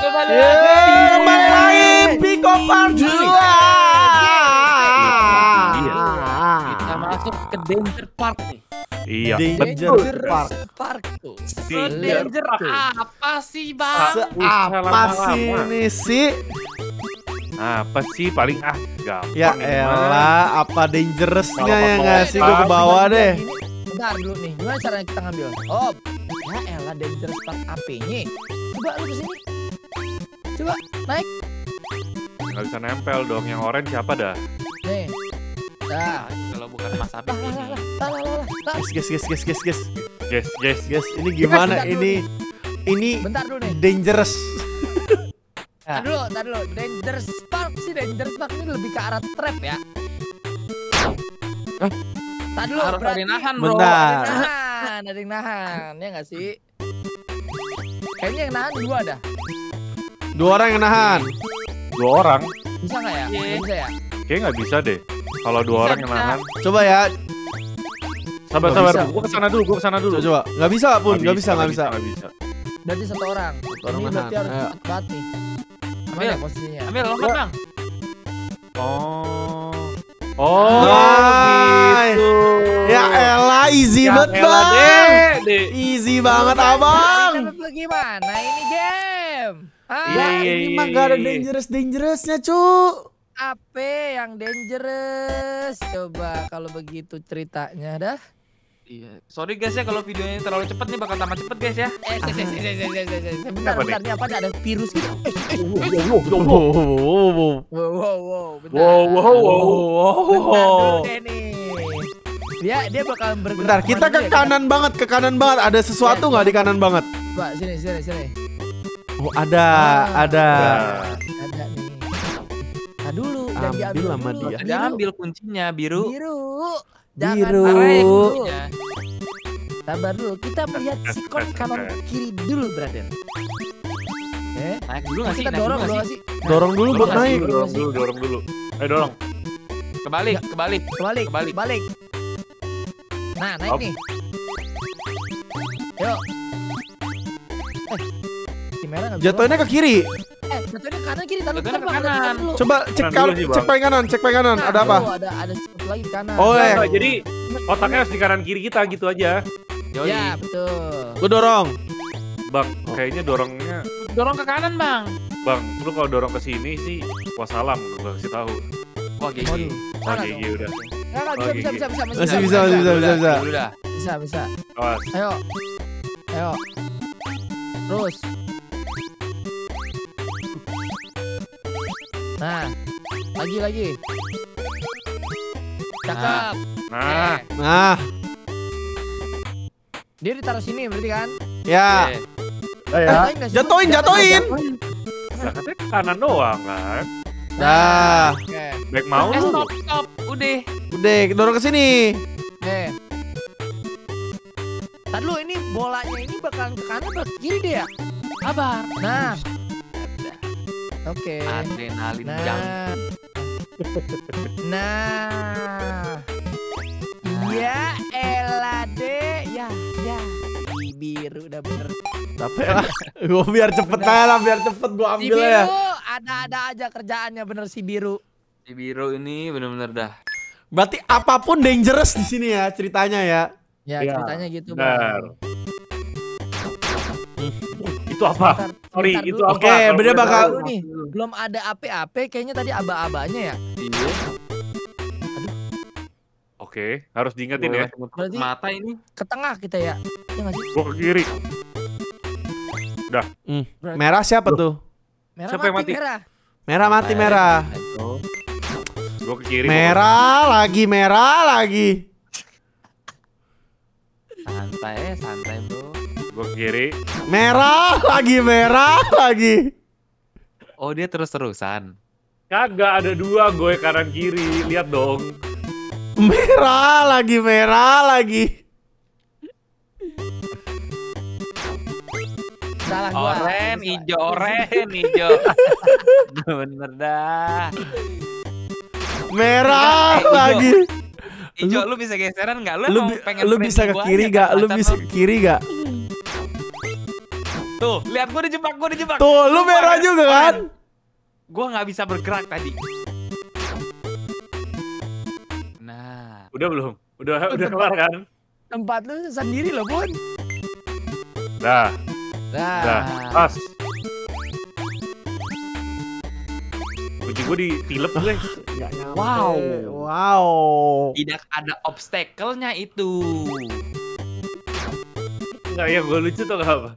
kembali lagi. Pico Part 2 Iya. Kita masuk ke Danger Park nih. Iya, Danger betul. Park Park tuh. Danger apa sih bang? Apa sih ini sih? Apa sih paling ah gampang Ya elah, apa dangerousnya ya nggak sih? Gue ke bawah deh Bentar dulu nih, gimana caranya kita ngambil? Oh, ya elah dangerous park AP-nya. Coba lu ke sini. Coba naik. Nggak bisa nempel dong, yang orange siapa dah? Nih. Dah. Kalau bukan Mas Apik Lah, lah, lah, ini. lah, lah, lah, lah, lah. Guys, guys, guys, guys, guys, guys Yes, yes. Guys, ini gimana? Ini Ini Bentar dulu nih. dangerous Bentar dulu, bentar dulu. Dangerous park sih, dangerous park ini lebih ke arah trap ya. Hah? Bentar dulu, Harus ada berarti yang nahan bro. Bentar. ada yang nahan, ada yang nahan, ya nggak sih? Kayaknya yang nahan dua dah. Dua orang yang nahan Dua orang, Bisa nggak ya? Nggak Bisa ya? kayak nggak bisa deh. Kalau dua Bisa, orang yang bisa. nahan. Coba ya Sabar, Nggak sabar. bisa. Gua ke sana dulu, gua ke sana dulu. Coba, coba Nggak bisa pun, nggak bisa, nggak bisa Nggak bisa. Berarti satu orang. orang Ini berarti nahan. harus banget nih. Ambil. Mana posisinya? Ambil lompat bang. Oh. Oh, Hai. gitu. Ya elah, easy Ya banget bang. Easy banget abang gimana ini game? Ah, ya, ini iya, mah iya, gak ada iya, dangerous-dangerousnya, cu. Apa yang dangerous? Coba kalau begitu ceritanya dah. Iya. Sorry guys ya kalau videonya terlalu cepet nih bakal tambah cepet guys ya. Eh, sebentar. Bentar, bentar. Ini apa ada virus gitu? Wow, wow, wow. Wow, wow, wow. wow, wow, wow, wow, wow, Dia dia bakal bergerak. Bentar, kita ke ya? kanan banget, ke kanan banget. Ada sesuatu ya. nggak di kanan banget? Coba sini, sini, sini. Oh, ada, Ah. ada. Ada nih. Nah dulu, jangan Ambil diambil sama dulu. dia. Ada ambil kuncinya biru. Biru. Biru. Dulu. kuncinya. Sabar dulu, kita melihat sikon kanan kiri dulu, brother. Eh, Naik dulu nggak sih? kita dorong dulu sih? Dorong dulu buat naik. dorong dulu, dorong dulu. Eh, dorong. Kebalik, kebalik. Kebalik, Kebalik. balik. Nah, naik Hop. nih. Yuk. Eh, merah bisa Jatuhnya ke kiri. Eh, jatuhnya ke kanan kiri, taruh depan, ke kanan. Coba cek Kanan cek paling kanan, cek paling kanan. Nah, Ada apa? tuh, ada ada satu lagi di kanan. Oh, ya. enggak, jadi otaknya harus di kanan kiri kita gitu aja. Yoi. Ya, betul. Gue dorong. Bang, kayaknya dorongnya Dorong ke kanan bang. Bang, lu kalau dorong ke sini sih wassalam gua kasih tahu. Wah gigi. Oh, Sana gigi udah. Enggak, bisa, Oh, bisa, bisa, bisa, Masih bisa, bisa, bisa, bisa. Dulu dah. Bisa, bisa. Awas. Ayo. Ayo. Terus. Nah, lagi lagi. Cakep. Nah, Nah, Dia ditaruh sini berarti kan? ya. Oke. ya. Jatuhin? Jatuhin, katanya ke kanan doang kan. Dah. Oke. Back mau Eh lu. stop, stop. Udah. Udah, dorong ke sini. Eh. Tadi dulu ini bolanya ini bakalan ke kanan atau ke kiri dia ya? Sabar. Nah. Oke. Adrenalin jam. Nah. Nah. Ya elah deh. Ya, ya. Biru udah bener. Tapi lah, gue biar cepet aja lah, biar cepet gue Si ambil biru ya. ada-ada aja kerjaannya bener si biru. Si biru ini bener-bener dah. Berarti apa pun dangerous di sini ya ceritanya ya. Ya, Iya, ceritanya gitu, benar. Bang. Itu apa? Bentar, Sorry, bentar itu? Oke, Kalau beda boleh bakal- nih, belum ada AP-AP kayaknya tadi aba-abanya ya. Iya. Oke, harus diingetin ya. Berarti- Mata ini. Ke tengah kita ya. Ya sih? Gua ke kiri. Berarti- Merah siapa tuh? Merah Siapa yang mati, mati? merah. Merah mati merah. Gua ke kiri. Merah lagi, merah lagi. Santai, santai bro. Gua ke kiri. Merah lagi, merah lagi. Oh dia terus-terusan. Kagak ada dua gue kanan kiri. Lihat dong. Merah lagi, merah lagi. Salah gua. Oren, ijo, oren, ijo. Bener dah. Merah Eh, hijau. lagi. Ijo, lu bisa geseran nggak? Lu, Lu, pengen lu bisa ke kiri aja, gak? Lu bisa ke kiri gak? Tuh, lihat gue dijebak, gue dijebak. Tuh, lu merah juga kan? Gue nggak bisa bergerak tadi. Nah, Udah belum? Udah udah kelar kan? Tempat lu sendiri loh, Bun. Dah, Nah. dah. Pas. Kunci gue ditilep gue. Nggak nyampe. Wow. Wow. tidak ada obstacle-nya itu. Enggak ya, gue lucu tuh gak apa.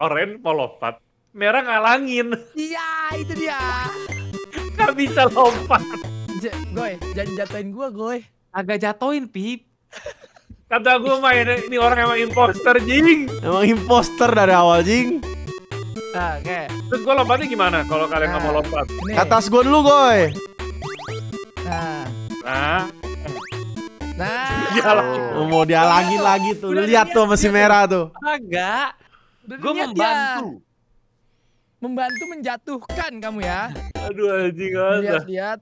Oren mau lompat, merah ngalangin. Iya, itu dia. Gak bisa lompat. J goy, jangan jatuhin gua, Goy. Agak jatoin, Pip. Kata gue main, ini orang emang imposter, jing. Emang imposter dari awal, Jing. Nah, oke. Terus gue lompatnya gimana kalau kalian nggak mau Nah. lompat? Ini. Ke atas gua dulu, Goy. Nah. Nah, Nah. Iyalah. Oh, mau dihalangin lagi tuh. Lihat tuh masih merah tuh. Agak. Gue lihat membantu. Membantu menjatuhkan kamu ya. aduh anjing ada. Lihat-lihat.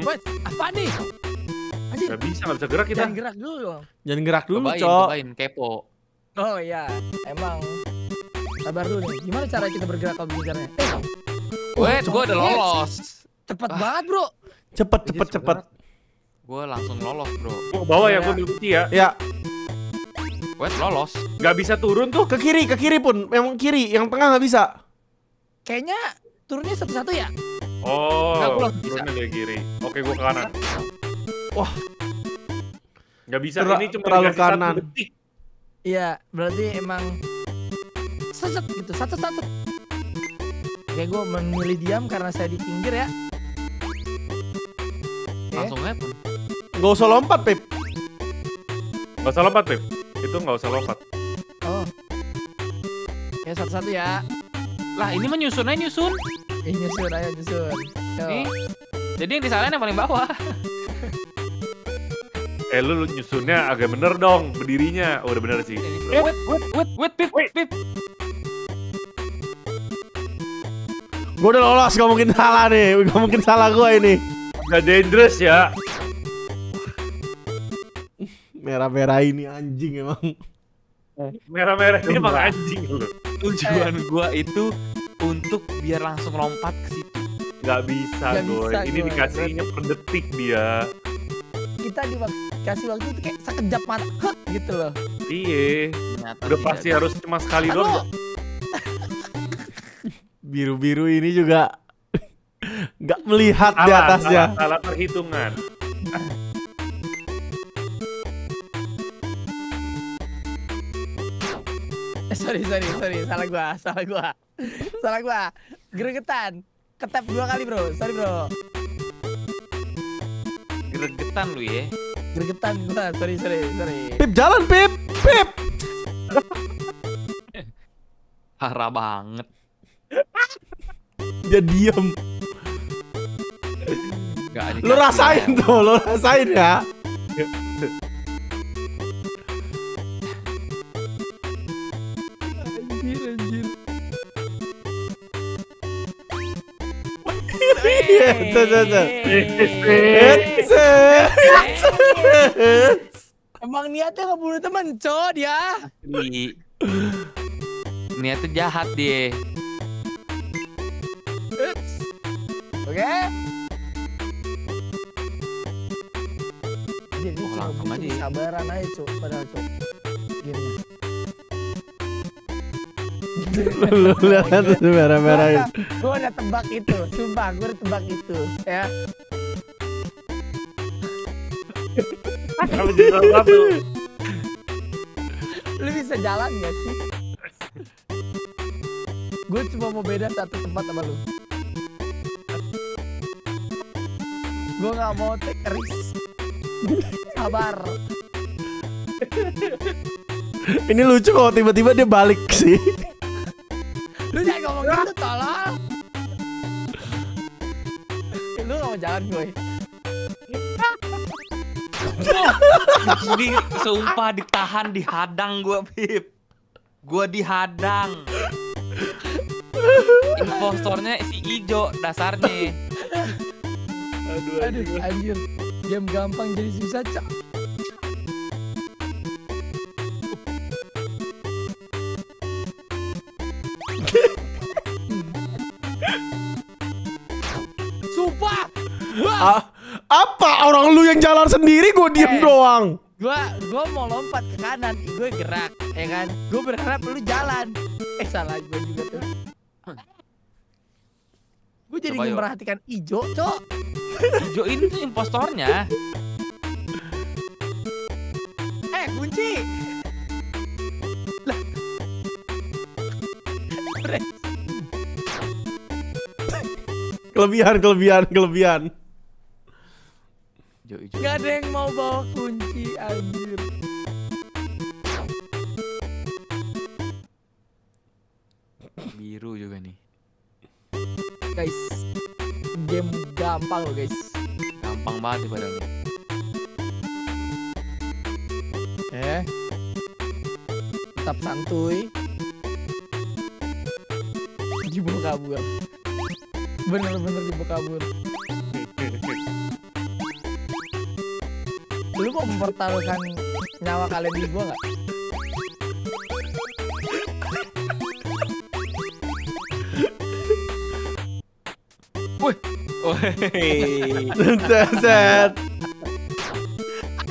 Wait, apa nih? Anjing, Gak bisa, gak bisa gerak kita. jangan gerak dulu dong. Jangan gerak dulu, Cobain, Cok. cobain, kepo. Oh iya, emang. Sabar dulu nih. Gimana cara kita bergerak kalau bicaranya? Eh, Wait, gue udah lolos. cepet Ah. banget bro. Cepet, cepet, cepet. Gue langsung lolos, bro. Gue ke bawah ya, Ya. gue ambil kunci ya. Ya, Wait, lolos. Gak bisa turun tuh. ke kiri, ke kiri pun. Memang kiri, yang tengah nggak bisa. Kayaknya turunnya satu-satu ya? Oh, Nggak, gua langsung bisa. turunnya dari kiri. Oke, gue ke kanan. Wah. Gak bisa, Terla- ini cuma terlalu kanan. detik. Iya, berarti emang seset gitu, satu satu. Oke, gue memilih diam karena saya di pinggir ya. Langsung aja. Pun. Gak usah lompat, Pip. Gak usah lompat, Pip. Itu gak usah lompat. Oh. Oke, satu-satu ya. Lah, ini mah nyusun aja nyusun. Eh, nyusun, ayo nyusun. Yo. Nih. Jadi yang disalahin yang paling bawah. Eh, lu nyusunnya agak bener dong, berdirinya. Oh, udah bener sih. Wait, wait, wait, wait, Pip, Wait. Pip. Gue udah lolos, gak mungkin salah nih. Gak mungkin salah gue ini. Gak dangerous ya. Merah-merah ini anjing emang. Merah-merah ini emang anjing lu. Tujuan gua itu untuk biar langsung lompat ke situ. Gak bisa, Nggak bisa, Ini Goy. dikasihnya per detik dia. Kita dikasih waktu itu kayak sekejap mata, hek gitu loh. Iya. Ternyata Udah pasti harus cuma sekali Aduh. doang. Biru-biru ini juga nggak melihat di Salah, atasnya. salah, salah perhitungan. Sorry, sorry, sorry, salah gua, salah gua, salah gua. Gregetan, ketep dua kali bro, sorry bro. Gregetan lu ya. Gregetan gua, sorry, sorry, sorry. Pip jalan, Pip. Pip. Parah banget. Dia diem. Gak Lu rasain tuh, lu rasain ya. Iya, tuh, tuh. It's, it's. Emang niatnya ngebunuh temen, co dia. Niatnya jahat dia. Oke. Jadi Oh, cuma butuh aja ya. aja, Cuk. Padahal, Cuk. Gini. Lu lihat tuh merah-merah ini. Gue udah tebak itu, sumpah gue udah tebak itu, ya. Kamu jadi satu. Lu bisa jalan gak sih? gue cuma mau beda satu tempat sama lu. Gue gak mau take risk. Sabar. Ini lucu kok tiba-tiba dia balik sih. Lu jangan ngomong gitu, tolong. Lu gak mau jalan gue. Ini sumpah ditahan, dihadang gua, Pip. Gua dihadang. Impostornya si Ijo dasarnya. Aduh, Aduh, aduh. anjir. Game gampang jadi susah, cak. Lah orang lu yang jalan sendiri gue diem Eh. doang. Gua gua mau lompat ke kanan, gue gerak, ya kan? Gue berharap lu jalan. Eh salah gue juga tuh. Gue jadi Coba yuk. memperhatikan ijo, cok. Hijau ini tuh impostornya. Eh kunci. Lah. Kelebihan, kelebihan, kelebihan. Gak ada yang mau bawa kunci anjir. Biru juga nih. Guys, game gampang loh guys. Gampang banget nih padahal. Eh, tetap santuy. Dibawa kabur. Bener-bener dibawa kabur. Lu mau mempertaruhkan nyawa kalian di gua nggak? Woi. Set.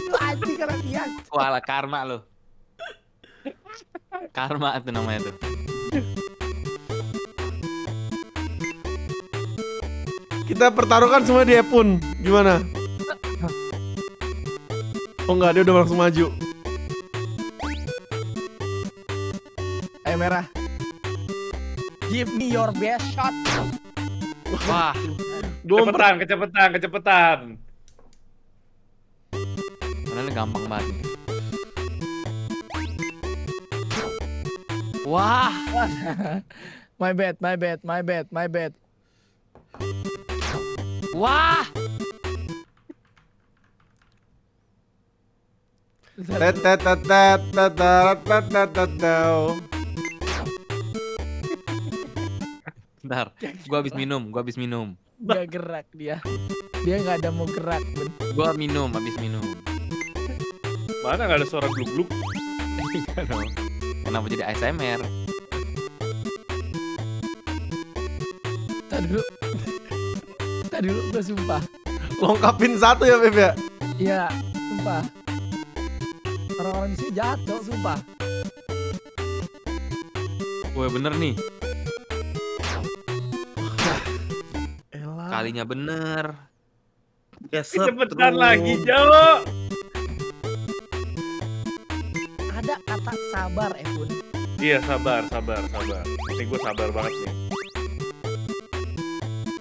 Lu anjing dia. Wala karma lo. Karma itu namanya tuh. Kita pertaruhkan semua di Epun. Gimana? Oh enggak, dia udah langsung maju. Ayo merah. Give me your best shot. Wah, Kecepetan, kecepetan, kecepetan. padahal gampang banget. Wah, My bad, my bad, my bad, my bad. wah. Bentar, gua habis minum, gua habis minum. Gak gerak dia. Dia nggak ada mau gerak. Ben. Gua minum, habis minum. Mana nggak ada suara gluk-gluk? Kenapa jadi ASMR? Tadi dulu. Tadi dulu gue sumpah. Lengkapin satu ya, Beb ya. Iya, sumpah. Orang-orang di sini jatuh, sumpah. Woi bener nih, Elah. kalinya bener. Kecepetan lagi, Jawa. Ada kata sabar, Evun. Iya, sabar, sabar, sabar. Ini gue sabar banget nih.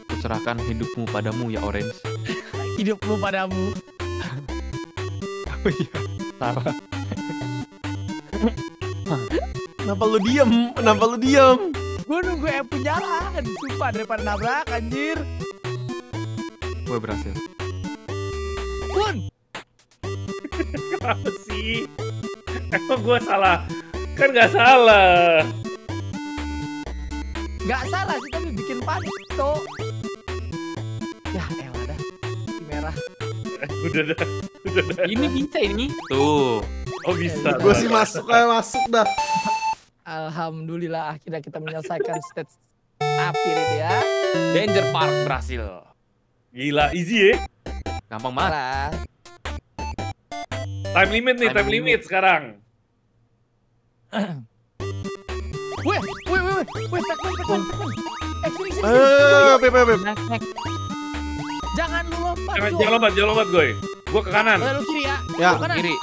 Kuserahkan hidupmu padamu ya Orange. Hidupmu padamu. Oh iya, salah. Kenapa lu diem? Kenapa lu diem? Gue nunggu Evun jalan, sumpah daripada nabrak, anjir. Gue berhasil. Bun, Kenapa sih? Emang gue salah? Kan nggak salah. nggak salah sih tapi bikin panik tuh. Ya elah dah, si merah. Udah dah, udah dah. Ini bisa ini. Tuh. Oh bisa. Gue sih masuk kayak masuk dah. Alhamdulillah akhirnya kita menyelesaikan stage akhir itu ya. Danger Park berhasil. Gila, easy ya. Gampang banget. Parah. Time limit nih, Time time limit limit. sekarang. Weh, weh, weh, weh, weh, Pac-Man, Pac-Man, Pac-Man. Eh, sini, Jangan lu lompat, Jangan, jangan lompat, jangan lompat gue. Gue ke kanan. Eh, lu kiri ya. Ya. Kanan. Kiri.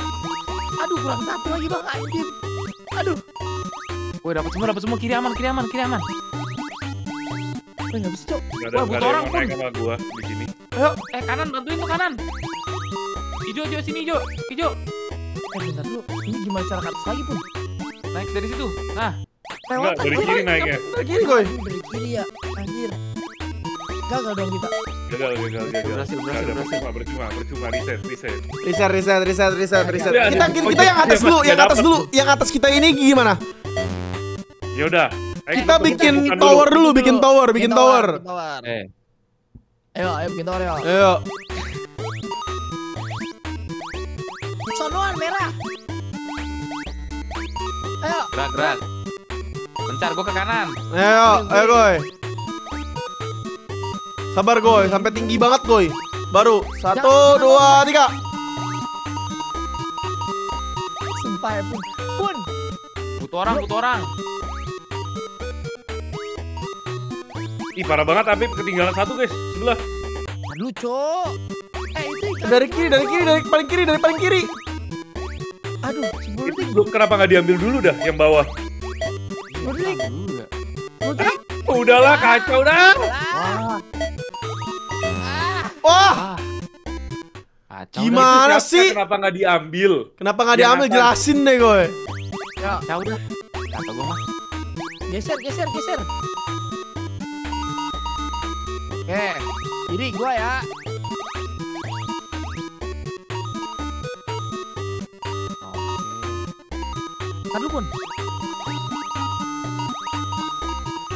Aduh, kurang satu lagi bang, anjir. Aduh, Woi dapat semua, dapat semua kiri aman, kiri aman, kiri aman. Weh, nggak bisa, Cok. Gak ada, Wah, gak butuh orang, naik sama gue di sini. Eh kanan, bantuin tuh kanan. Ijo, ijo sini ijo, ijo. Eh, bentar dulu. Ini gimana cara ke atas lagi, Pun? Naik dari situ. Nah, Enggak, dari kiri naiknya. Dari kiri, Goy. Dari kiri ya, anjir. Gagal dong kita. Gagal, gagal, gagal. Berhasil, berhasil, berhasil. Percuma, percuma, percuma. Reset, reset. Reset, reset, reset, reset, reset. Iya, Kita, iya. kita, kita yang atas dulu, iya, yang atas dulu, yang atas kita ini gimana? Ya udah. Kita bikin tower dulu, Bikin tower, bikin tower. bikin tower. eh. Ayo, ayo bikin tower, ayo. Ayo. Sonoan merah. Ayo, Gerak, gerak. Bentar, gua ke kanan. Ayo, ayo, Goy. Sabar, Goy, sampai tinggi banget, Goy. Baru. Satu, dua, tiga. Sumpah ya pun. Pun. Butuh orang, butuh orang. Ih parah banget tapi ketinggalan satu guys sebelah. Aduh, Cok. Eh, itu ikan. Dari kiri, dari kiri, dari paling kiri, dari paling kiri. Aduh, sebelum Itu kenapa nggak diambil dulu dah yang bawah? Ya. Udahlah kacau dah. Ah. Ah. Wah, Ah. Kacau Gimana? Itu siapa, sih? Kenapa nggak diambil? kenapa nggak diambil? Jelasin deh gue. Kacau dah. Kata gua mah. Geser, geser, geser. Oke, jadi gua ya. Oke. Tadi pun.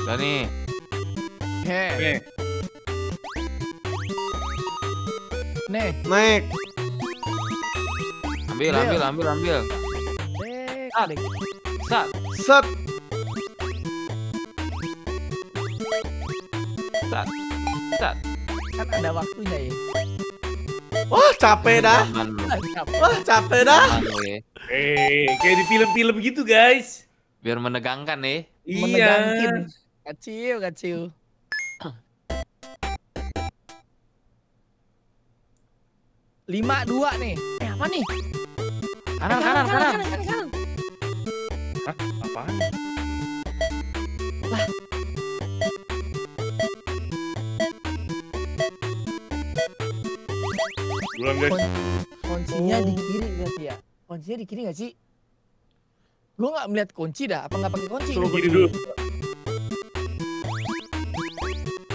Udah nih. Oke, Nih, nih. Naik. Ambil, Ambil. ambil, ambil, dek. Sat, Set. sat, sat. Kan ada waktunya ya. Wah, capek dah. Ah. Wah, capek dah. Eh kayak di film-film gitu guys. Biar menegangkan nih. Menegangkan. Iya. Kacil, kacil. Lima dua nih. Eh apa nih? Kanan, Eh, kanan, kanan. kanan, kanan, kanan. Apaan? Bulan guys. Kuncinya di kiri berarti ya. Kuncinya di kiri nggak sih? Gue nggak melihat kunci dah. Apa nggak pakai kunci? Suruh gini dulu.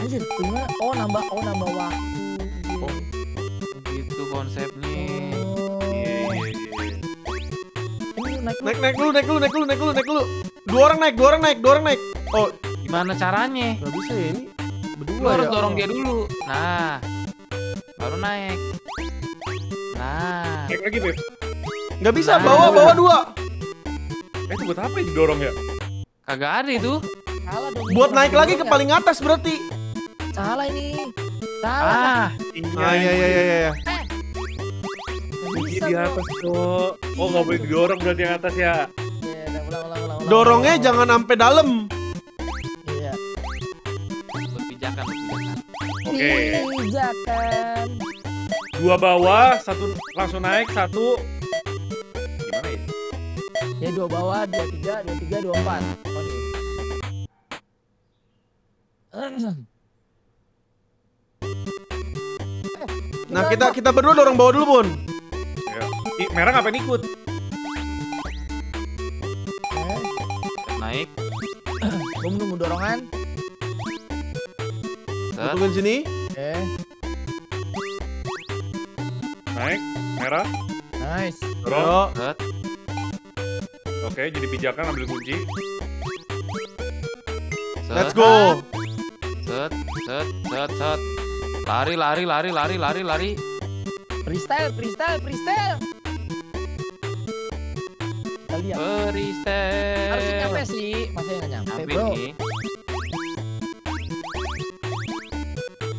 Anjir? Oh nambah, oh nambah waktu. Konsepnya. Iya, iya, iya. Naik Naik, naik dulu, naik dulu, naik dulu, naik dulu, naik dulu. Dua orang naik, dua orang naik, dua orang naik. Oh, Gimana caranya? nggak bisa ya ini. Berdua harus ya. dorong dia dulu. Nah. Baru naik. Nah. Naik lagi, Beb. Nggak bisa, Nah. bawa, bawa dua. Eh, itu buat apa ini dorong ya? Kagak ada itu. Salah dong. Buat naik lagi ke Ya. paling atas berarti. Salah ini. Salah. Ah, Ah, iya, iya, iya, iya. Di atas, Cok. Oh, nggak boleh didorong berarti yang atas ya. Iya, udah, ulang, ulang, ulang, ulang. Dorongnya jangan sampai dalam. Iya. buat pijakan, buat pijakan. Oke. Pijakan. Dua bawah, satu langsung naik, satu gimana ya? Ya dua bawah, dua tiga, dua tiga, dua empat. Nah, kita kita berdua dorong bawah dulu, Bun. Ih, merah ngapain ikut? Naik. Gue menunggu dorongan. Tungguin sini. Oke, Naik, merah, nice. dorong. Oke, jadi pijakan ambil kunci. Set. Let's go. Set, set, set, set. Lari, lari, lari, lari, lari, lari. Freestyle, freestyle, freestyle. Kita lihat. Freestyle. Harusnya nyampe sih, masa nggak nyampe, bro.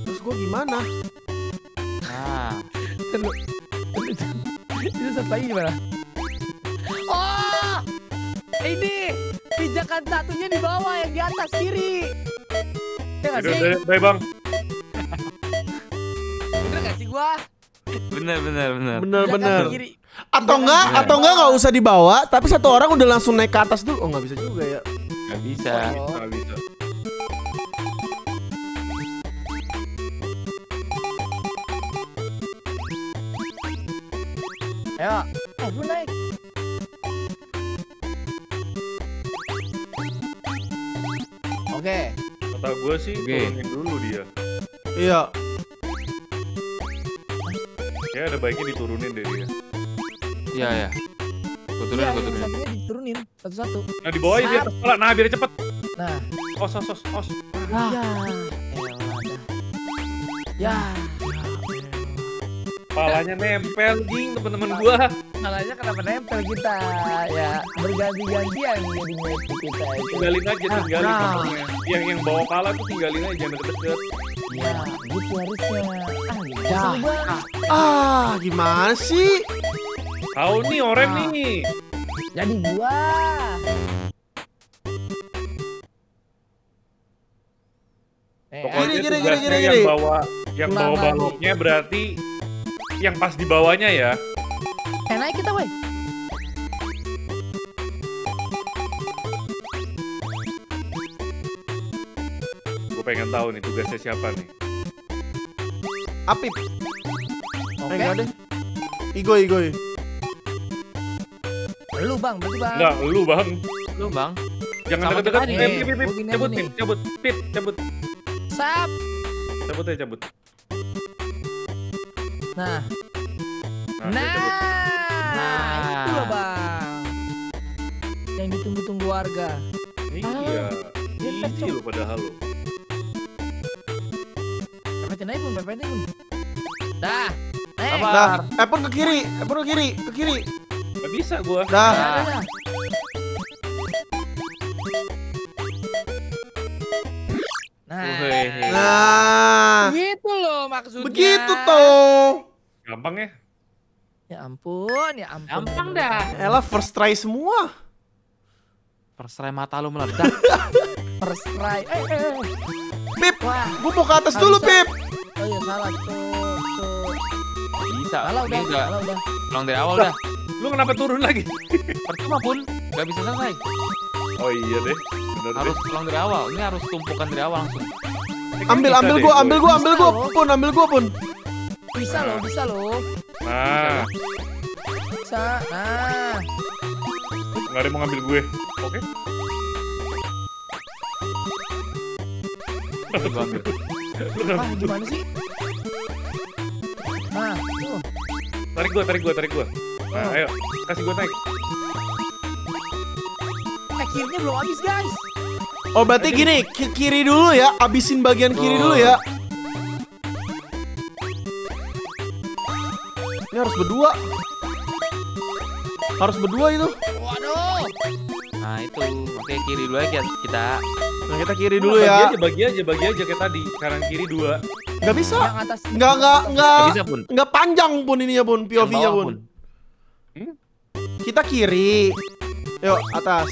Terus gua gimana? Nah, Itu satu lagi gimana? Oh, ini pijakan satunya di bawah yang di atas kiri. Ya sih? bye bang. Bener nggak sih gua? bener, bener, bener. Bener, Pijakan bener. Kiri. Atau enggak, Iya. atau enggak nggak usah dibawa, tapi satu orang udah langsung naik ke atas dulu. Oh, nggak bisa juga ya. Gak bisa. Oh. Nggak bisa. Ayo, eh lu naik. Oke, Kata gue sih Oke. turunin dulu dia. Iya. Ya ada baiknya diturunin deh dia. Iya, ya. Gue turunin, iya, gue yang turunin. satunya diturunin satu-satu. Nah di bawah biar kepala. Nah biar cepet. Nah, Os os os os. Ah. ya. Ya, Palanya nempel jing teman-teman gua. malahnya kenapa nempel kita? Ya, berganti-gantian jadinya itu kita itu. Tinggalin aja, tinggalin nah. pokoknya. Yang yang bawa pala tuh tinggalin aja jangan deket-deket. Ya, gitu harusnya. Ah, gitu Ya. Ah, gimana sih? Tahu nih oranye Ah. nih. Jadi gua. Eh, Pokoknya Gini, gini, tugasnya gini, yang bawa yang bawa baloknya berarti yang pas di bawahnya ya. eh, naik kita, woi. Gue pengen tahu nih tugasnya siapa nih. Apip. Oke. Eh, deh. Igoy, Igoy. Lu, Bang, berarti, Bang. Enggak, lu bang. Lu bang. Jangan nih. Eh, Pip, Pip, Pip. Gua gini Cabut, Pip, cabut. Pip, cabut. Sap. Cabut aja, cabut. Nah, Nah, nah, cabut. itu loh, Bang. Yang ditunggu-tunggu warga. Iya. Easy pecok. lo padahal lo. Pepetin aja, Bun, pepetin, Bun. Dah. Eh, Sabar. Dah, Epon ke kiri, Epon ke kiri, ke kiri. Gak bisa gua. Dah. Nah, Wih. Nah, gitu loh maksudnya. begitu toh. Gampang ya. Ya ampun, ya ampun. Gampang dah. Elah first try semua. First try mata lu meledak. First try. Eh, eh, eh. Pip, Wah, gua mau ke atas dulu, Bisa. Pip. oh iya salah tuh, tuh. Bisa. Salah udah, udah salah udah. pulang dari awal dah. Lu kenapa turun lagi? Percuma pun nggak bisa selesai. Oh iya deh. Bener Harus deh. pulang dari awal. Ini harus tumpukan dari awal langsung. Ambil, ambil gua, gue. ambil gua, ambil gua. Pun, ambil gua, Pun. Bisa loh, bisa loh. Nah, Bisa. Nah, nggak ada yang mau ngambil gue. Oke. Kenapa? ah gimana sih? Nah, tuh. Tarik gua, tarik gua, tarik gua. Nah, ayo. Kasih gua naik. Kirinya belum habis, guys. Oh, berarti gini, ki- kiri dulu ya, abisin bagian kiri dulu ya. Ini harus berdua. Harus berdua itu. Waduh. Nah itu. Oke kiri dulu aja kita. Nah, kita kiri dulu bagi ya. aja, bagi aja, bagi aja kayak tadi. Kanan kiri dua. Nggak bisa. Yang atas. Nggak, nggak, nggak. Nggak bisa pun. Nggak panjang pun ininya pun, POV-nya pun. Kita kiri. Yuk, atas.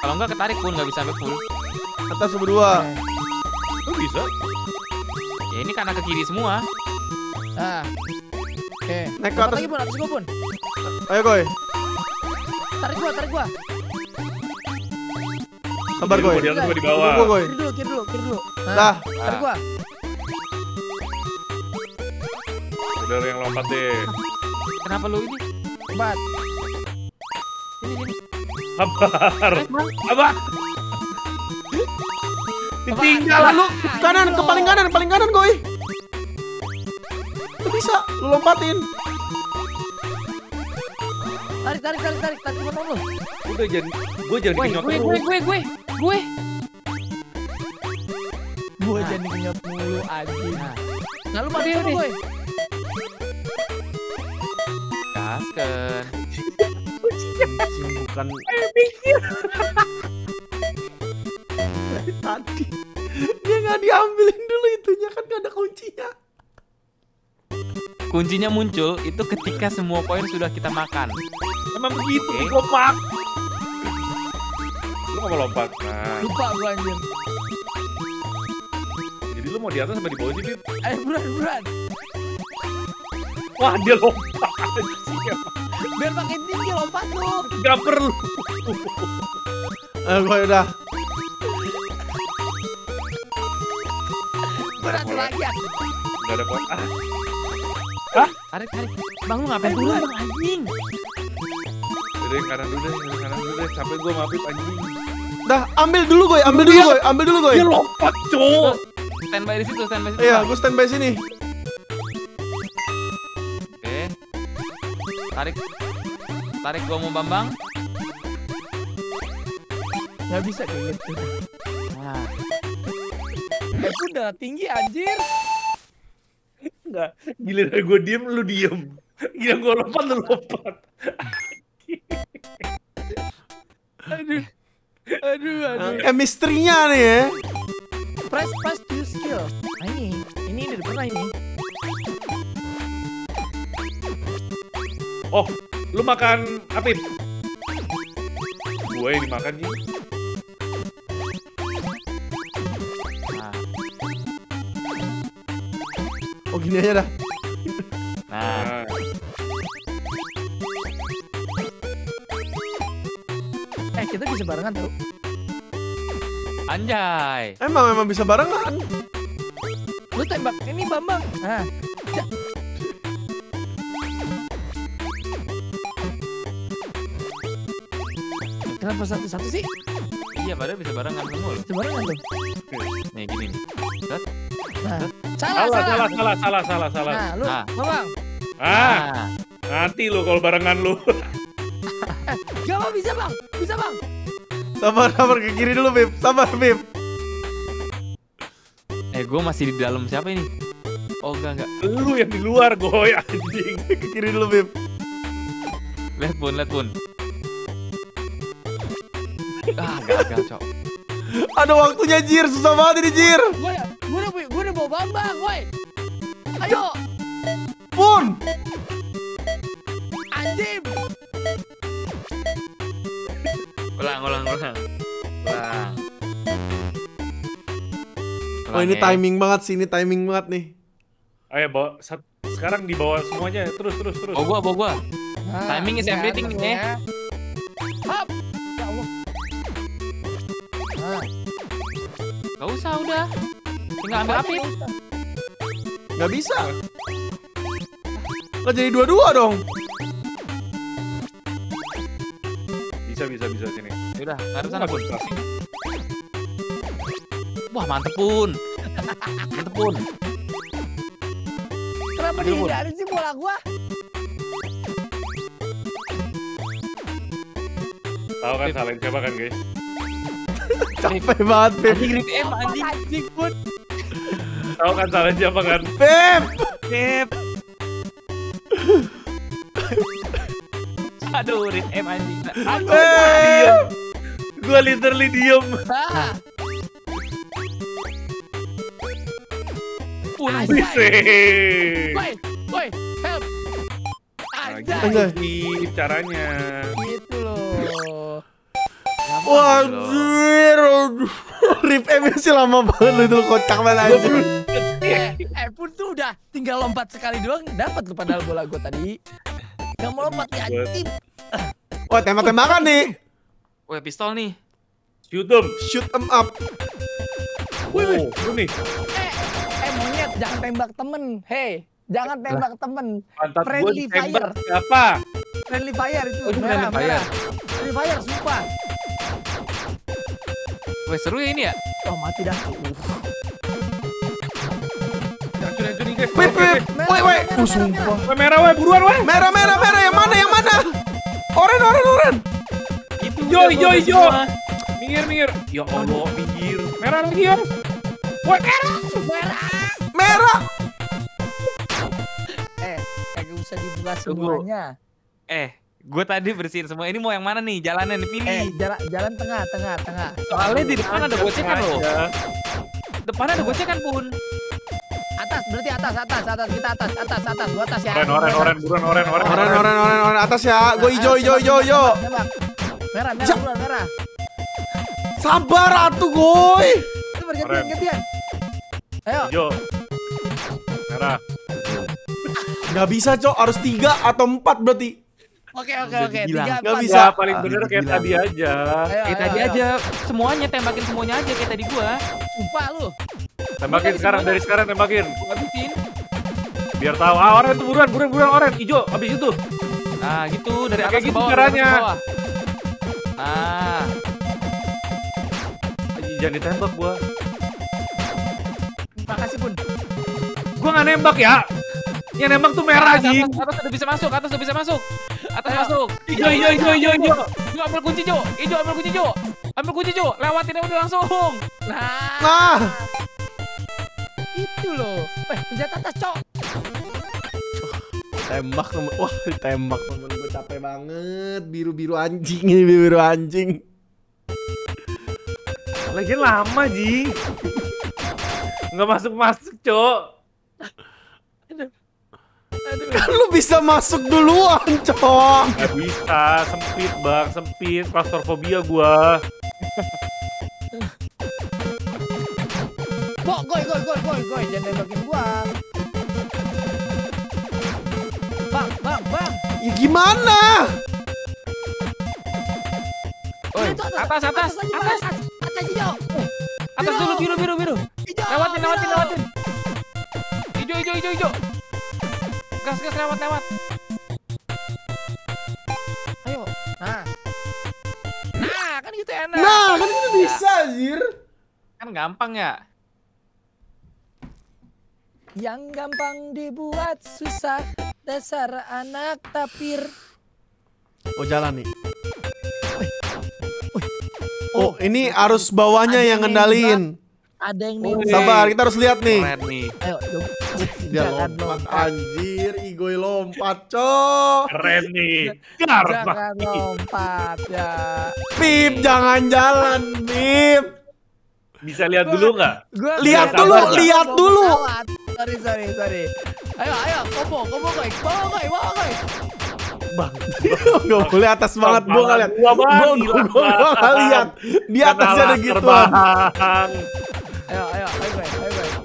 Kalau nggak ketarik pun nggak bisa sampai full. Atas berdua. Lu bisa? Ya ini karena ke kiri semua. Nah. Oke. Naik ke atas. lagi, Bun. Atas gua, Bun. Ayo, Koy. Tarik gua, tarik gua. Sabar, gua di atas, gua di Tunggu bawah. gua. Kiri dulu, kiri dulu, kiri dulu. Nah, Dah. Tarik gua. Udah yang lompat deh. Kenapa lu ini? Ini. Sabar. Sabar. Ditinggal lu kanan, ke paling kanan, paling kanan, Koy. Itu bisa, lu lompatin. Tarik, tarik, tarik, tarik. Tarik potong lu. Udah jangan, gue jangan Gue dikenyot gue gue terus. gue gue gue. Gua Nah. jadi kenyot mulu anjing. Nah. Nah, lu mati Udah, gue. Anjing, bukan tadi dia nggak diambilin dulu itunya kan nggak ada kuncinya Kuncinya muncul itu ketika semua poin sudah kita makan. Emang begitu, Oke. gopak. Lu nggak mau lompat. Nah, Lupa gua anjing. jadi lu mau di atas apa di bawah sih, Pip? Ayo buruan, buruan. Wah, dia lompat. Biar makin tinggi lompat lu. Gak perlu. eh gue udah Berat lagi ya. Gak ada kuat. Ah, Tarik tarik. Bang lu ngapain dulu bang anjing? Udah yang kanan dulu deh, yang kanan dulu deh. Sampai gue Pip anjing. dah ambil dulu gue ambil dulu gue ambil dulu gue Dia lompat, cowok. Standby di situ, standby di situ. iya gue standby sini Tarik. Tarik gua mau Bambang. Gak bisa kayak gitu. Nah, Eh udah tinggi anjir. Enggak. Giliran gue diem, lu diem. Gila gue lompat, lu lompat. Aduh. Aduh, aduh. chemistry-nya nih ya Press pas to skill. Nah ini, ini udah pernah ini. Oh, lu makan Apip. Gue yang dimakan sih. Nah, Oh gini aja dah. nah. Nah, Eh kita bisa barengan tuh. Anjay. Emang emang bisa barengan. Lu tembak ini Bambang. Nah. Kenapa satu-satu sih? Iya, padahal bisa barengan semua loh. Bisa barengan tuh. Nih gini nih. Nah, salah, salah, salah. salah, salah, salah, salah, salah. Nah, lu, Nah. Bambang. Ah, Nah, nanti lu kalau barengan lu. Gak mau bisa bang, bisa bang. Sabar sabar ke kiri dulu Bib. Sabar Bib. eh gue masih di dalam siapa ini? Oh enggak enggak. lu yang di luar, goy anjing. Ke kiri dulu Bib. Lihat pun, lihat pun. Ah, gagal, Cok. Ada waktunya Jir, susah banget ini Jir. Gue udah, gue udah, gue udah bawa bambang, woi. Ayo, Pun. anjing. Ulang, ulang, ulang. Ulang. Oh ini timing banget sih, ini timing banget nih. Ayo, bawa. sat- Sekarang dibawa semuanya. Terus, terus, terus. Oh gua, oh gua. Nah, Timing is ini everything, nih. ya. Gak usah udah. Tinggal ambil api. Gak bisa. Nggak jadi dua-dua dong. Bisa, bisa, bisa sini. Udah, harus sana pun. Wah, mantep pun. Mantep pun. Kenapa dihindarin sih bola gua? Tahu kan salahin siapa kan, guys? Capek banget Bib. Anjing grip M anjing. Anjing pun. Tahu kan salahin siapa kan? Bib. Grip. Aduh, grip M anjing. Aduh. Bib. Gua literally diem. Ah, Anjing. Bisik. woi, woi, help. Anjay. Anjay. caranya. Loh. Wah Jir. Aduh. Rip M sih lama banget lu itu kocak banget aja. Eh, eh pun tuh udah tinggal lompat sekali doang dapat lu padahal bola gua tadi. Gak mau lompat ya anjing. Wah tembak-tembakan nih. Wah, pistol nih. Shoot them. Shoot em up. Oh, lu nih. Eh, eh monyet jangan tembak temen. Hey, jangan tembak temen. Friendly fire. Siapa? Friendly fire itu. Oh, itu friendly fire. Friendly fire, sumpah. Wah, seru ya ini ya? Oh, mati dah. Hancur-hancurin guys. Bib Bib. Woi woi. Uh sumpah. Weh, merah weh, buruan weh. Merah merah merah yang mana yang mana? Oren oren oren. Itu Yo, yo, yo. Minggir, minggir. Ya Allah, minggir. Merah lagi ya. Weh, merah. Merah. Merah. Eh, kagak usah dibuka semuanya. Eh, gue tadi bersihin semua. Ini mau yang mana nih? Jalannya nih, pilih. Eh, jalan jalan tengah, tengah, tengah. Soalnya di depan ada gocekan loh. Aja. Depannya ada gocekan pun. Atas, berarti atas, atas, atas. Kita atas, atas, atas. Gua atas ya. Oren, oren, oren, buruan, oren, oren. Oren oren oren oren atas ya. Gue hijau hijau hijau hijau. Merah, merah, Ja- buruan, merah. Sabar atuh goy. Itu bergantian, gantian. Ayo, Hijau. Merah. Gak bisa cok harus tiga atau empat berarti. Oke, oke, oke. Tiga, Nggak empat. bisa. Ya, paling Ah, bener kayak tadi aja. Kayak tadi ayo. aja. Semuanya tembakin semuanya aja kayak tadi gua. Sumpah lu. Tembakin Bukan sekarang, dari sekarang tembakin. Gua habisin. Biar tahu. Ah, oren tuh buruan, buruan, buruan, oren. Hijau, habis itu. Nah, gitu dari atas ke gitu bawah. caranya. bawah. Nah, Ih, Jangan ditembak gua. Makasih, Bun. Gua nggak nembak ya. Yang nembak tuh merah atas, anjing. atas, atas udah bisa masuk, atas udah bisa masuk. Atas Ayo. masuk. Hijau, hijau, hijau, hijau, hijau. Jo, ambil kunci Jo. Ijo ambil kunci Jo. Ambil kunci Jo. Lewatin aja udah langsung. Nah. Nah. Itu loh. Eh, penjat atas, Cok. Tembak temen. Wah tembak temen gue capek banget. Biru biru anjing ini biru anjing. Lagian lama, Ji. Nggak masuk-masuk, Cok. Aduh. Kan lu bisa masuk duluan, cok. Nggak bisa, sempit bang, sempit. Claustrophobia gua. Kok goy goy goy goy goy jangan nembakin gua. Bang, bang, bang. Ya gimana? Oi, atas, atas, atas. atas, atas hijau. Atas dulu biru biru biru. Lewatin lewatin lewatin. Hijau hijau hijau hijau. Gas gas lewat lewat. Ayo. Nah. Nah, kan gitu enak. Nah, kan itu bisa, anjir. Kan gampang ya. Yang gampang dibuat susah dasar anak tapir. Oh, jalan nih. Oh, ini arus bawahnya yang yang ngendaliin. Ada yang nih. Sabar, kita harus lihat nih. Keren nih. Ayo, dong. Dia Jangan lompat lompat. anjir, Igoy lompat, cok. Keren nih. Garba. Jangan lompat ya. Pip, jangan jalan, Pip. Bisa lihat dulu nggak? Lihat nggak dulu, lihat dulu. Sorry, sorry, sorry. Ayo, ayo, kombo, kombo koy. Bawa koy, bawa koy. Bang. Gak boleh atas banget, gua nggak lihat. Gua nggak lihat. Di atasnya ada terbang. Ayo, ayo, ayo ayo.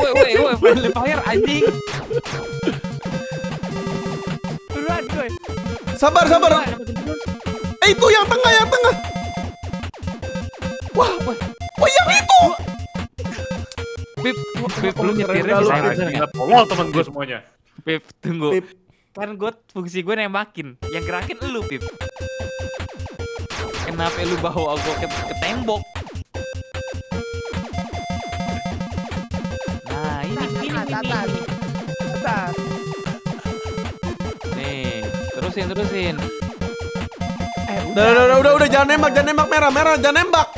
Woi woi woi friendly fire anjing. Buruan koy. Sabar, sabar. Eh, itu yang tengah, yang tengah. Wah, wah, wah yang itu. Pip, Pip lu nyetirnya bisa nggak? tolol temen gue semuanya. Pip, tunggu. Pip. Kan gue fungsi gue nembakin, yang gerakin lu Pip. Kenapa lu bawa gue ke, ke tembok? Nah ini ini Atas, ini, atas. ini. Atas. Nih, terusin terusin. Eh, Udah, udah, udah, udah, udah, jangan nembak, jangan nembak merah, merah, jangan nembak.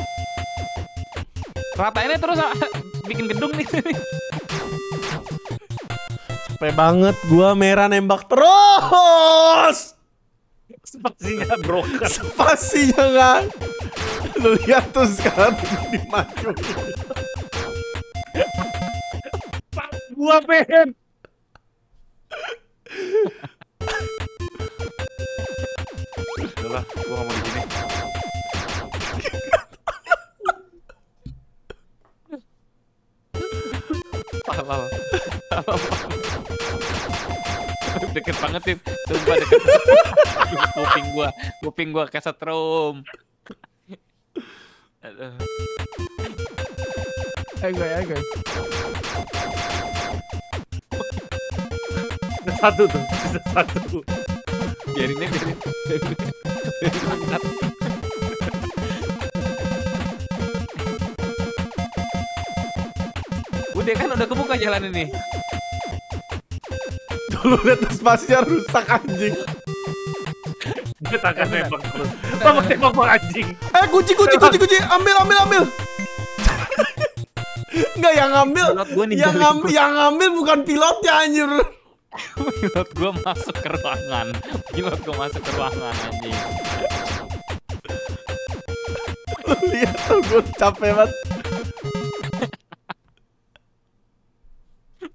Ratainnya terus ah, bikin gedung nih. Capek banget, gua merah nembak terus. Spasinya broken. Spasinya nggak. Lu lihat tuh sekarang dimajuin. Gua pengen. Udahlah, gua gak mau di sini. Deket banget Pip Sumpah deket Aduh, Kuping gua Kuping gua kesetrum Aduh. Ayo koy, ayo koy. Sisa Satu tuh, sisa satu. Biarin aja biarin. Udah kan udah kebuka jalan ini Dulu lihat spasinya rusak anjing. Dia takkan nembak terus. Tembak tembak bang anjing. Eh, kunci, kunci, kunci, kunci. Ambil, ambil, ambil. Enggak yang ngambil. Pilot gua nih Yang ngambil, yang ngambil bukan pilotnya anjir. Pilot gua masuk ke ruangan Pilot gua masuk ke ruangan anjing Lu lihat tuh gue capek banget.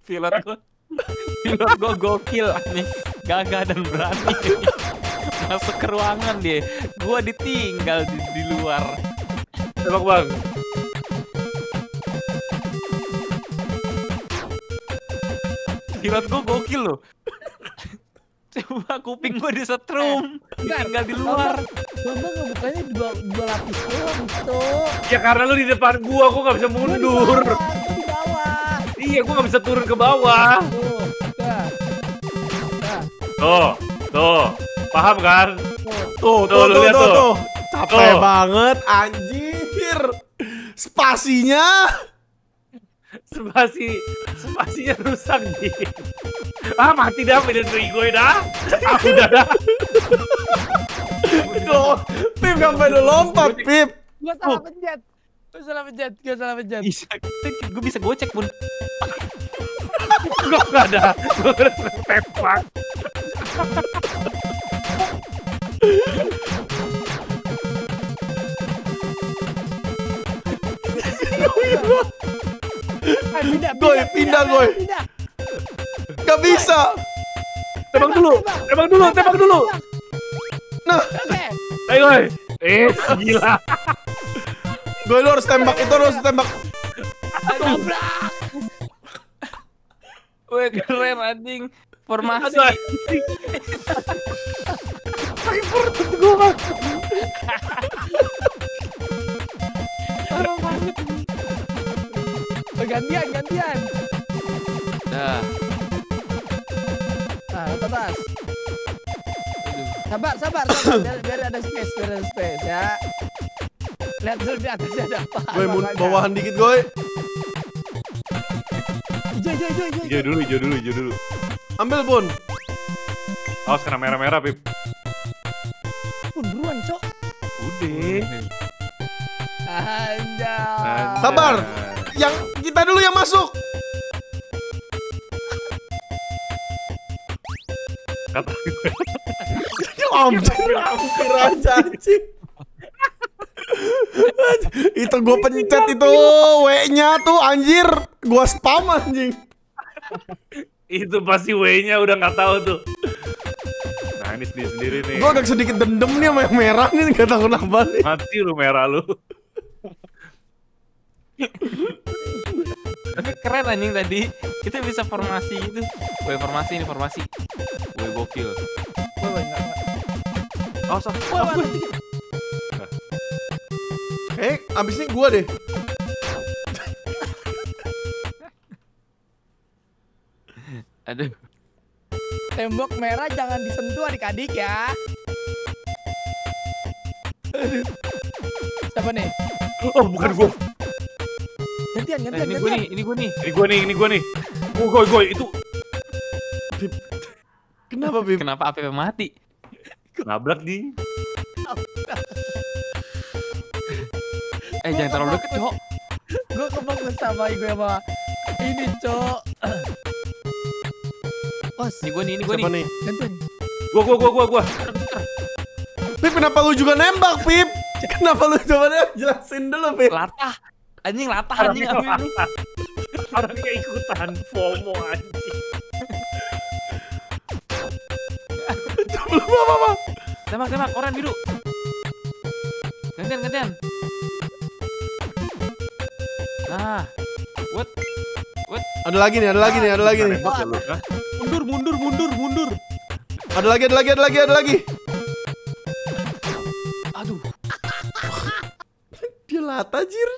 Pilot gua Pilot gua gokil anjing Gagah dan berani Masuk ke ruangan dia Gua ditinggal di, di luar Tembak bang. Pilot gua gokil loh Coba kuping gua disetrum Ditinggal di luar Bambang ngebukanya dua, dua lapis doang gitu. Ya karena lu di depan gua, gua gak bisa mundur. gua. Iya, gua gak bisa turun ke bawah. Tuh, Tuh, tuh. Paham kan? tuh. Tuh, tuh, Tuh, lihat tuh, tuh. tuh. Capek Tuh. banget anjir. Spasinya. Spasi, spasinya rusak nih. Ah mati dah, dari gue dah. Ah udah dah. Tuh, Pip sampai udah lompat, Pip. Gua salah pencet. Gua salah pencet, gua salah pencet. Bisa Gua bisa gocek pun Gue gak ada, gue udah tembak. Pindah, Goy, pindah, Goy. Gak bisa. Tembak dulu, tembak dulu, tembak dulu. Nah. Ayo, woy. Eh, gila. Gue lu harus tembak itu lu harus tembak. Dobrak. Weh keren anjing. Formasi. Aduh, tuh gue masuk. Oh, gantian, gantian. Dah. Nah, ke atas. Aduh. Sabar, sabar, sabar. Biar, biar ada space, biar ada space ya. Lihat dulu di atasnya ada apa. Gue bawahan dikit gue. Hijau, hijau, hijau, hijau. Hijau dulu, hijau dulu, hijau dulu. Ambil bun. Awas kena merah-merah, Pip. Pun buruan, Cok. Udah. Anjay. Sabar. Yang kita dulu yang masuk. Kata gue. Anjir, hampir aja anjing. Itu gue pencet itu W-nya tuh anjir. Gua spam anjing. Itu pasti W-nya udah nggak tahu tuh. Nah, ini sendiri-sendiri nih. Gua agak sedikit dendam nih sama yang merah nih gak tahu kenapa nih. Mati lu merah lu. Tapi keren anjing tadi. Kita bisa formasi gitu. Weh formasi ini formasi. Weh gokil. Woi, woi, enggak, enggak. Awas, gue. dikit. Eh, abis ini gua deh. Aduh. Tembok merah jangan disentuh adik-adik ya. Aduh. Siapa nih? Oh, bukan gua. Gantian, Eh, gantian, ini gue nih, ini gue nih. Ini gua nih, ini gua nih. Oh, goy, goy, itu Kenapa, Bib? Kenapa APP mati? nabrak di. Eh jangan terlalu deket, Cok. Gue kefokus sama gue sama ini, Cok. Bos, Ini gue nih, ini gue nih. Siapa nih? Gua, gua, gua, gua, gua. Pip, kenapa lu juga nembak, Pip? Kenapa lu coba deh jelasin dulu, Pip? Latah. Anjing latah anjing Orangnya. Orangnya ikutan FOMO anjing. Belum apa-apa. Tembak, tembak, orang biru. Gantian, gantian. Nah. What? What? Ada lagi nih, ada lagi nih, ada lagi nih. Mundur, mundur, mundur, mundur. Ada lagi, ada lagi, ada lagi, ada lagi. Aduh. Dia lata, jir.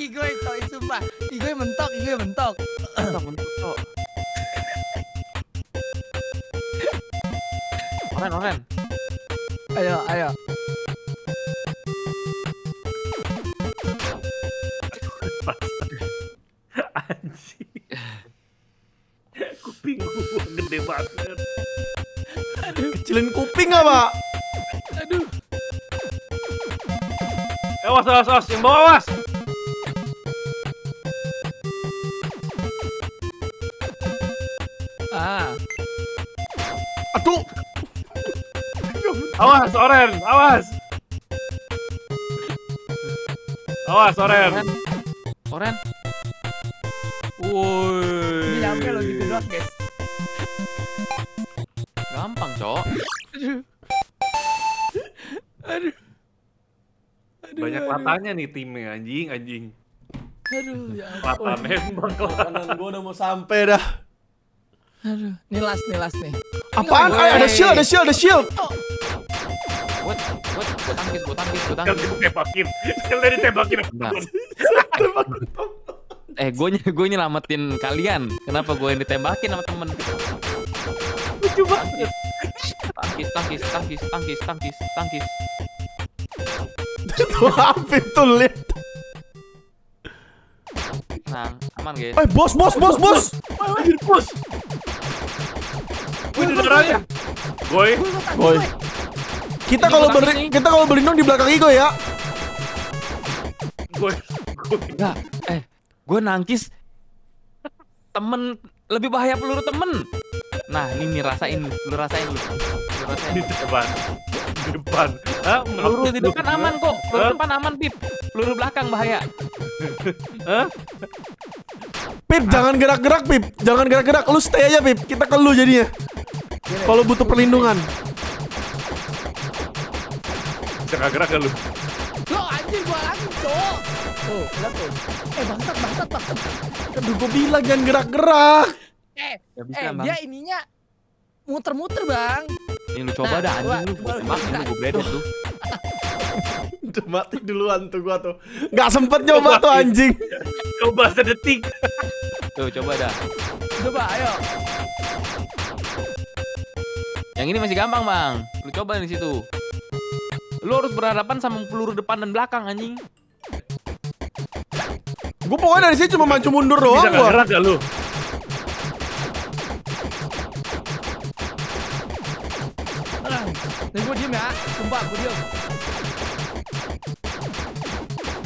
Igoy, Cok, sumpah. Igoy mentok, Igoy mentok. Mentok, mentok. Oren, oren. Ayo, ayo. Kuping gua gede banget. Kecilin kuping apa? Eh, awas, awas, awas. Yang bawah, awas. Ah, Aduh. Awas, Oren. Awas. Awas, Oren. Oren. Oren. ini Woi. nyampe lo gitu doang, guys. Latanya nih timnya, anjing, anjing. Aduh, ya ampun. nembak lah. Kanan gua udah mau sampai dah. Aduh, ini last nih, last nih. Apaan? Ay, ada shield, ada shield, ada shield. What? What? Tangkis, tangkis, Kan. Kan tembakin. Bentar. Eh, gue gue nyelamatin kalian. Kenapa gue yang ditembakin sama temen? Lucu banget. Tangkis, tangkis, tangkis, tangkis, tangkis, tangkis. Tuh Afif tuh lihat. Tenang, aman guys. Eh, bos, bos, bos, bos. Anjir, bos. Wih, ada darahnya. Goy. Boy. Kita Ini kalau beri, kita kalau berlindung di belakang Igo ya. Goy. Goy. Enggak, eh, gue nangkis temen lebih bahaya peluru temen. Nah, ini nih rasain, lu rasain lu. Lu rasain. Di depan. Di depan. Hah? Peluru di depan aman kok. Peluru Hah? depan aman, Pip. peluru belakang bahaya. Pip, jangan gerak-gerak, Pip. Jangan gerak-gerak. Lu stay aja, Pip. Kita ke lu jadinya. Kalau butuh perlindungan. Nggak gerak gak lu? Lo anjing gua lagi, cowok. Tuh, lihat tuh. Eh, bangsat, bangsat, bangsat. Aduh, gua bilang jangan gerak-gerak. Eh, eh Bang. dia ininya muter-muter, Bang. Ini lu coba Nah, dah anjing lu. gua- Tembak ini gue bledet tuh. Udah mati duluan tuh gua tuh. Nggak sempet nyoba tuh anjing. Coba sedetik. Tuh, coba dah. Coba, ayo. Yang ini masih gampang, Bang. Lu coba di situ. Lu harus berhadapan sama peluru depan dan belakang anjing. Gua pokoknya dari sini cuma maju mundur doang Bisa gua. gerak gak lu? Diem ya. Sumpah, diem.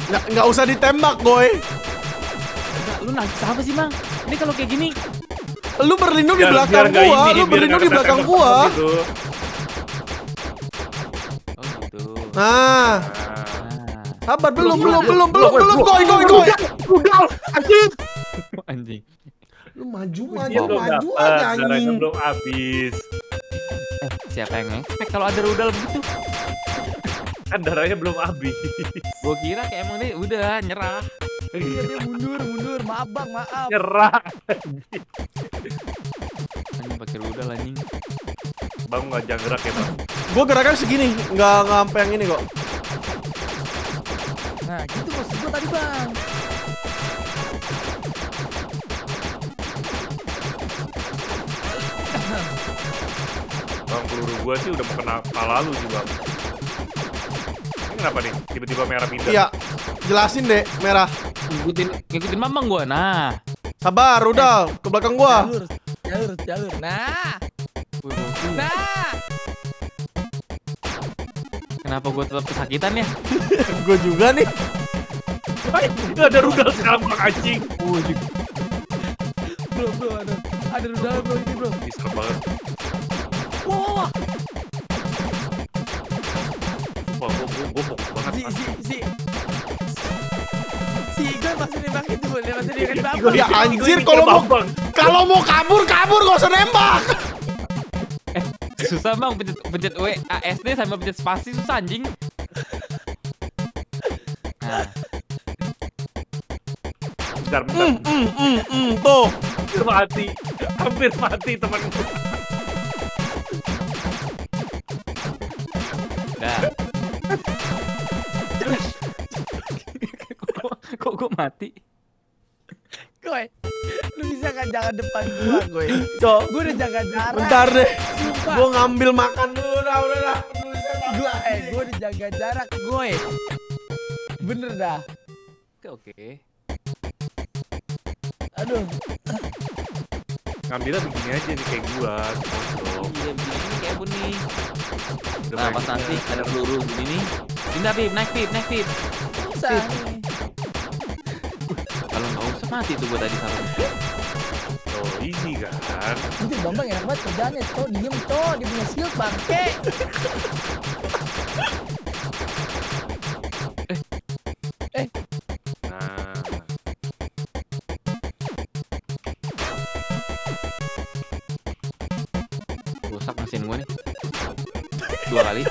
Nggak, nggak usah ditembak, boy. Enggak, lu nangis apa sih, Bang? Ini kalau kayak gini, Lu berlindung di Biar- belakang biar nggak gua. ini, Lu berlindung nggak di belakang gua. gitu. oh gitu. Nah, Nah. Sabar belum belum belum belum belum goy goy goy. Udah, anjing. anjing. Lu maju maju belum maju aja anjing. belum habis. Siapa yang ngekspek kalau ada rudal begitu? Kan darahnya belum habis. Gua kira kayak emang dia udah nyerah. Iya, dia mundur, mundur. Maaf, Bang, maaf. Nyerah. Anjing pakai rudal anjing. Bang nggak jangan gerak ya bang. Gua gerakan segini, nggak nggak sampai yang ini kok. Nah, gitu maksud gua tadi, Bang. Peluru gua sih udah kena kepala lu sih bang. Ini kenapa nih? Tiba-tiba merah pindah. Iya, jelasin deh merah. Ngikutin ngikutin mamang gua. Nah. Sabar, rudal ke belakang gua. Jalur, jalur, jalur. Nah, nah. Kenapa gua tetap kesakitan ya? Gua juga nih. Hai, ada rudal sekarang bang anjing. Bro, bro, ada ada rudal bro ini, bro. Serem banget. Ya anjir, kalau mau-. Kalau mau kabur kabur gak usah nembak. susah bang pencet pencet W A S D sambil pencet spasi susah anjing. Nah, Bentar, bentar. Hmm, hmm, hmm, hmm, tuh. Hampir mati. Hampir mati teman gua. udah. kok, kok gua mati? Gue, lu bisa kan jangan depan gua, gue. Cok, Gua udah jaga jarak. bentar deh. Sumpah. Gua ngambil makan dulu dah, udah dah. Gua, eh, gua udah jaga jarak, gue. Bener dah. Oke oke. Aduh, Ngambilnya begini aja nih kayak gua. Pojok. Iya begini kayak bu nih. Udah Nah pas juga. ada peluru begini nih. Pindah pip, naik pip, naik pip. nih. Kalau nggak usah mati tuh gua tadi sarung. Oh, easy kan. Anjir, Bambang enak banget kerjaannya. Cok, diem, cok. Dia punya shield, bangke. Dua kali.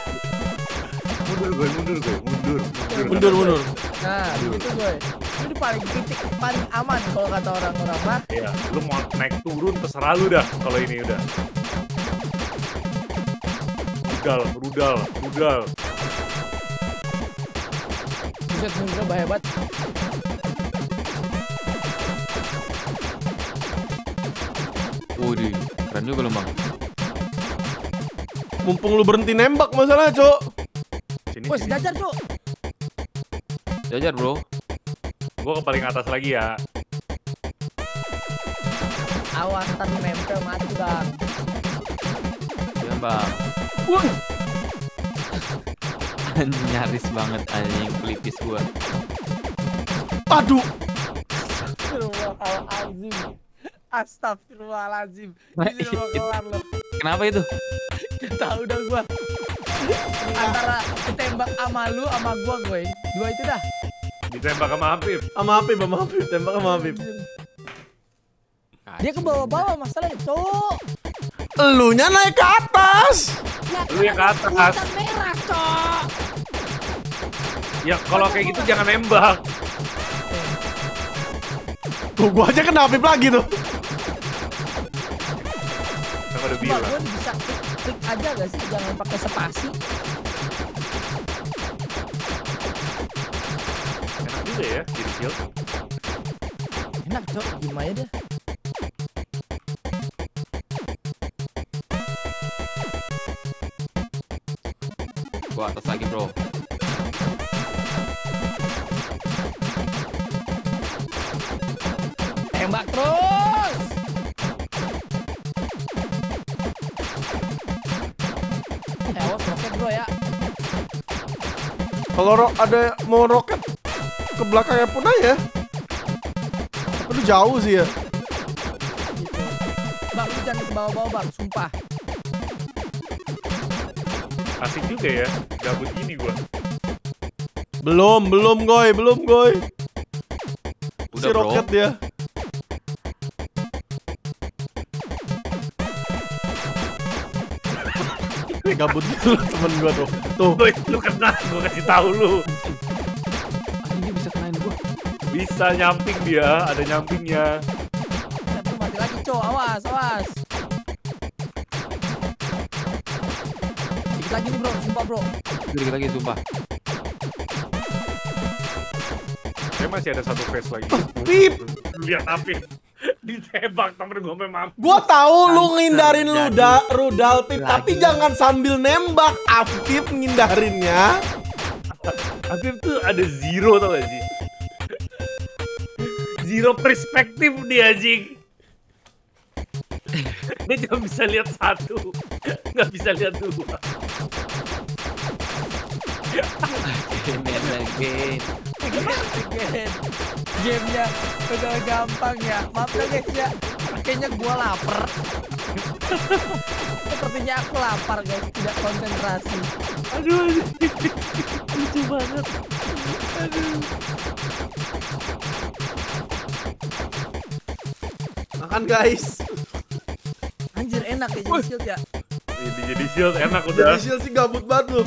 mundur gue, mundur gue, mundur. Mundur, mundur. Nah, gitu, gue. Ini paling titik paling aman kalau kata orang-orang mah. Iya, lu mau naik turun terserah lu dah kalau ini udah. Rudal, rudal, rudal. Buset, muka bahaya banget. Waduh, keren juga lu bang. Mumpung lu berhenti nembak masalahnya, Cok. Sini, Woi, sini. sejajar, cok. Jajar bro. Gua ke paling atas lagi ya. Awas, ntar nempel mati, bang. Iya bang. Anjing nyaris banget anjing pelipis gua. Aduh. Astagfirullahaladzim. Astagfirullahaladzim. Ini udah kelar loh. Kenapa itu? Tahu udah gua. Antara ketembak sama lu sama gua, gue. Dua itu dah. Ditembak sama Apip. Sama Apip, sama Apip, tembak sama Apip. Dia ke bawah-bawah masalahnya, cok. Elunya naik ke atas. Ya, Lu yang ke atas. merah, cok. Ya kalau kayak gitu jangan nembak. Tuh, gua aja kena Apip lagi tuh. Aja gak sih? Jangan pakai spasi. Enak juga ya jadi shield. Enak, cok. Gimana deh? Gua atas lagi bro. Kalau ro- ada mau roket ke belakangnya pun aja. Aduh jauh sih ya. Bang, lu jangan ke bawah-bawah, Bang. Sumpah. Asik juga ya. Gabut gini gua. Belum, belum goy, belum goy. Udah si bro. roket dia. Gabut loh temen gua tuh. Tuh, Boy, lu kena, gua kasih tahu lu. Anjing dia bisa kenain gua. Bisa nyamping dia, ada nyampingnya. Tapi mati lagi, cok. Awas, awas. Dikit lagi nih, bro. Sumpah, bro. Dikit lagi sumpah. Kayak masih ada satu face lagi. Pip. Lihat Apip. Ditembak temen gua memang. gua tahu lu ngindarin luda, rudal pip, tapi jangan sambil nembak. Afif ngindarinnya. Apip tuh ada zero tau gak sih? Zero perspektif dia anjing. Dia cuma bisa lihat satu, nggak bisa lihat dua. Game lagi. Game. Gamenya udah gampang ya. Maaf ya guys ya. Kayaknya gua lapar. Sepertinya aku lapar guys, tidak konsentrasi. Aduh, aduh. lucu banget. Aduh. Makan guys. Anjir enak ya jadi shield ya. Ini jadi shield enak udah. Jadi shield sih gabut banget lu.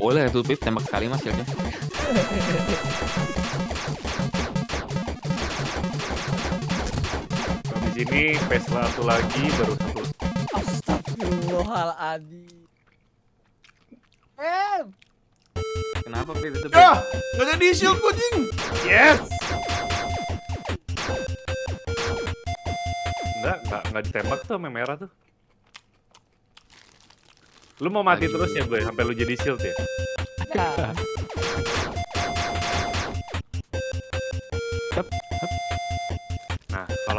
Boleh tuh Pip tembak sekali mas shieldnya. sini face satu lagi baru satu. Astagfirullahaladzim. Eh, Kenapa Pip itu Pip? Ya, nggak jadi shield kucing. Yes. Enggak, enggak, enggak ditembak tuh sama merah tuh. Lu mau mati Lagi. terus ya gue sampai lu jadi shield ya? ya. Nah,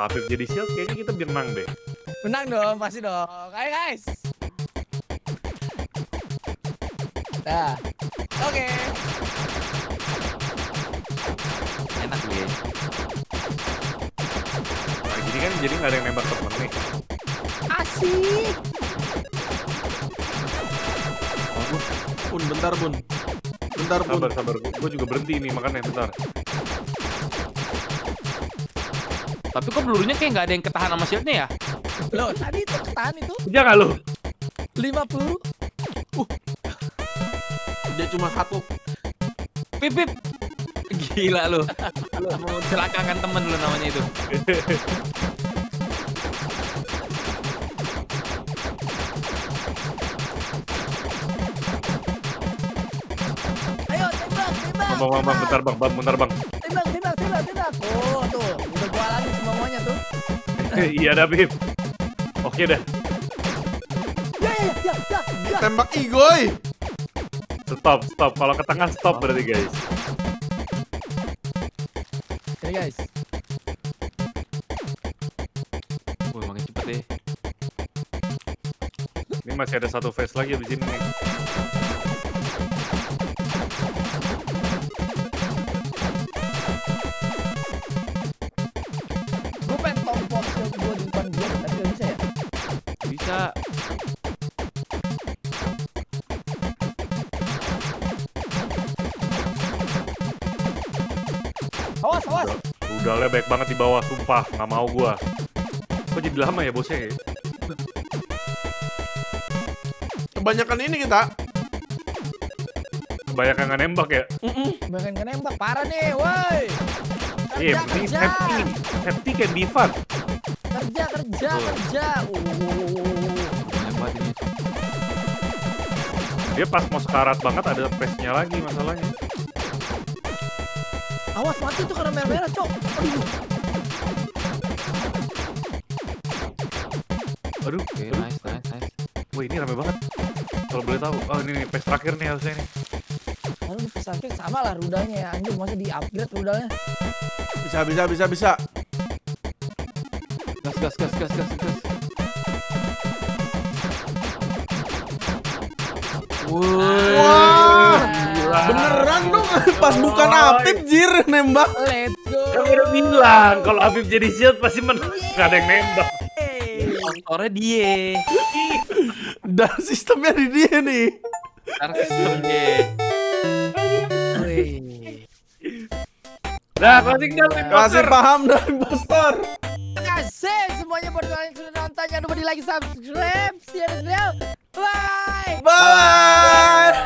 Apip jadi shield kayaknya kita menang deh. Menang dong, pasti dong. Ayo guys. Nah, oke. Enak dia. Nah, gini kan jadi nggak ada yang nembak temen nih. Asik. Bun, bentar bun. Bentar bun. Sabar, sabar. Gue juga berhenti nih, makanya bentar. Tapi kok pelurunya kayak nggak ada yang ketahan sama shieldnya ya? Loh, tadi itu ketahan itu Jangan lu. 5 peluru. Dia cuma satu. Pip Pip. Gila lu. Lu mau celakakan temen lu namanya itu. Bang, bang, bang, bentar bang, bang, bentar bang. Tembak, tembak, tembak, tembak. Oh, tuh. Udah gua lagi tuh. iya dah, Bib. Oke dah. Ya, ya, ya, ya, ya. Tembak igoy. Stop, stop. Kalau ke tengah stop berarti guys. Oke guys. Wih makin cepet deh. Ini masih ada satu face lagi abis ini nih. Rudalnya baik banget di bawah, sumpah. Nggak mau gua. Kok jadi lama ya bosnya ya? Kebanyakan ini kita. Banyak yang nggak nembak ya? Bahkan kena nembak parah nih, woi. Iya, Kerja, ini kerja, safety. Safety kayak di fun. kerja, kerja, Betul. kerja. Uh. Banyak ini. Dia pas mau sekarat banget ada pace-nya lagi masalahnya. Awas mati tuh karena merah-merah, cok. Aduh. Aduh, Oke, aduh. nice, nice, nice. Wah ini rame banget. Kalau boleh tahu. Oh ini nih pace terakhir nih harusnya nih. Lalu di pesawat sama lah rudalnya ya anjir, masa di upgrade rudalnya. Bisa, bisa, bisa, bisa. Gas, gas, gas, gas, gas, gas. Wah, beneran dong. Pas bukan Apip, jir nembak. Let's go. Kan udah bilang kalau Afif jadi shield pasti menang. Gak ada yang nembak. Hey. Motornya dia. Dan sistemnya di dia nih. Ntar sistem dia. Nah, closing down Masih paham dari impostor. Terima kasih semuanya buat kalian yang sudah nonton. Jangan lupa di like, subscribe, share, dan Bye. Bye.